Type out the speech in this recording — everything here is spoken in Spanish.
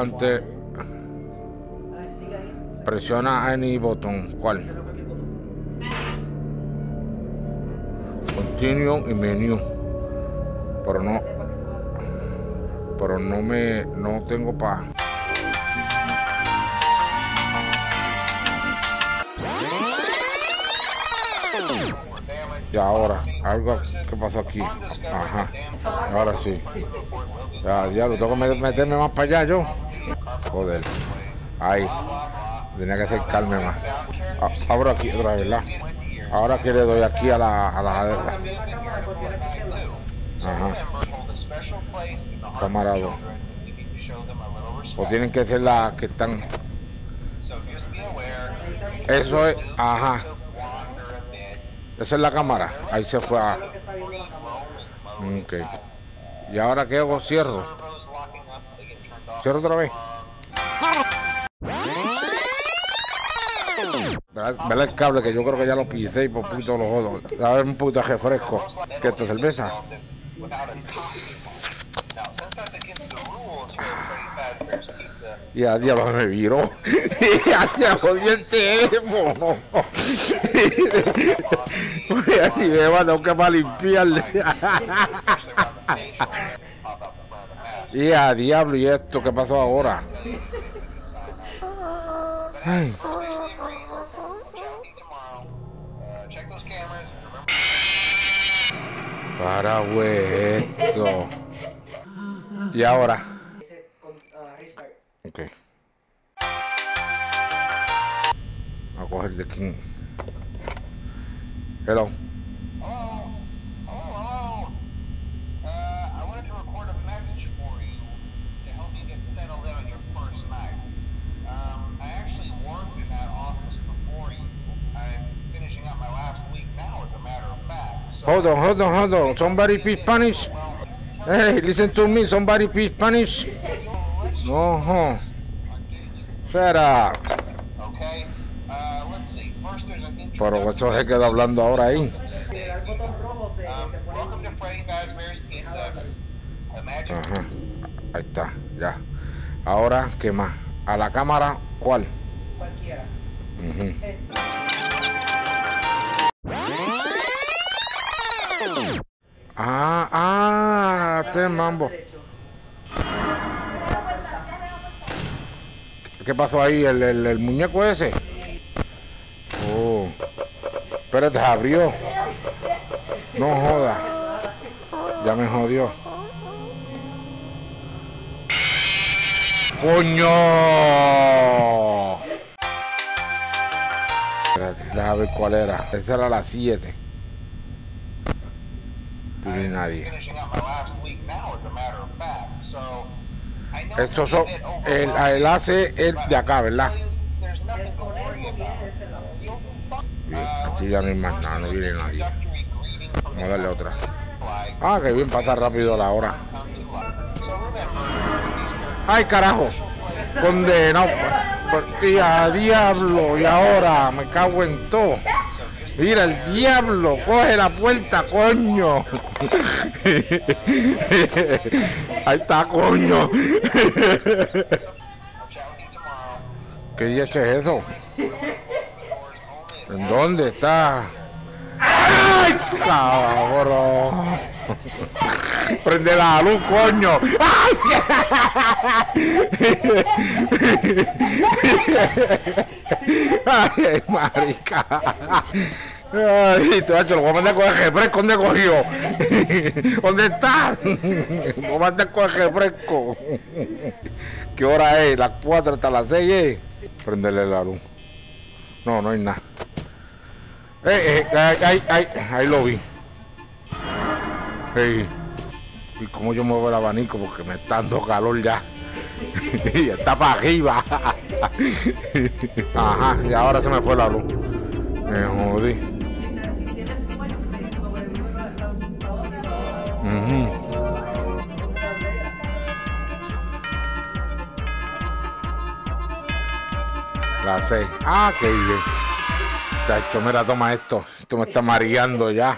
aguante. Presiona any botón. ¿Cuál? Continue y menú. Pero no. Pero no me. No tengo pa. Y ahora, algo que pasó aquí. Ajá. Ahora sí. Ya, diablo, tengo que meterme más para allá yo. Joder. Ahí. Tenía que acercarme más. Abro aquí otra vez, ¿verdad? Ahora que le doy aquí a la a la Ajá. Cámara 2. O tienen que ser las que están. Eso es. Ajá. Esa es la cámara. Ahí se fue a... Ok. ¿Y ahora qué hago? Cierro. Cierro otra vez. Vele el cable que yo creo que ya lo pisé y por puto lo jodo. A ver un poquito de refresco. ¿Qué esto cerveza? Y a diablo me viró. Y a diablo el teléfono. Y me va, tengo que para limpiarle. Y a diablo, ¿y esto qué pasó ahora? Ay. Para, güey, esto. Y ahora. Ok. A coger de King. Hello. Hello. Hold on, hold on, hold on. Somebody speak Spanish? Hey, listen to me. Somebody speak Spanish? No, huh. Shut up. okay. Uh, let's see. First, there's an. Pero eso se queda hablando ahora ahí. Ajá. Ahí está, ya. Ahora, ¿qué más? A la cámara, ¿cuál? Cualquiera. Ujú. Ah, ah, este mambo. ¿Qué pasó ahí? ¿El, el, el muñeco ese? Oh. Espérate, abrió. No joda. Ya me jodió. ¡Coño! Espérate, déjame ver cuál era. Esa era la 7. Know Estos you son. did El, overall. el hace el de acá, ¿verdad? Bien, aquí ya no hay más nada, no viene nadie. Vamos a darle otra. Ah, que bien, pasa rápido la hora. ¡Ay, carajo! Condenado. Por- Y a diablo, y ahora me cago en todo. Mira, el diablo, coge la puerta, coño. Ahí está, coño. ¿Qué día que es eso? ¿En dónde está? ¡Ay, cabrón! Prende la luz, coño. ¡Ay, marica! Ay, te a mandar a coger refresco. ¿Dónde cogió? ¿Dónde está? Mandar a coger refresco. ¿Qué hora es? ¿Las 4 hasta las 6? Eh? Prendele la luz. No, no hay nada. Eh, eh, ahí, ahí, lo vi. Y como yo muevo el abanico porque me está dando calor ya. y está para arriba. Ajá, y ahora se me fue la luz. Me jodí. Ujú. La 6. Ah, qué bien. Mira, toma esto. Esto me está mareando ya.